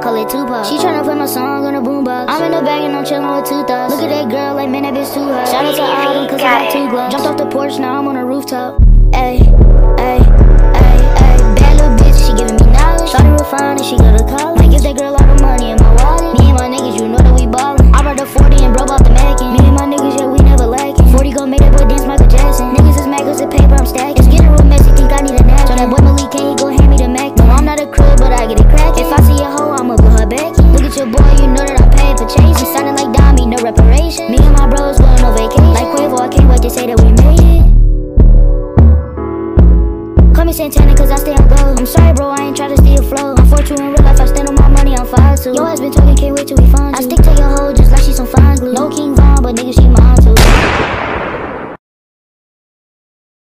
call it Tupac. She tryna play my song on a boombox. I'm in the bag and I'm chillin' with two thoughts. Look at that girl, like man, that bitch too hot. Shout out to cause I got two gloves. Jumped off the porch, now I'm on a rooftop. Ayy, Santana cause I stay on go. I'm sorry, bro, I ain't try to steal flow. I'm 4 2 in real life, I stand on my money, I'm 5 2. Yo, has been talking, can't wait till we find you. I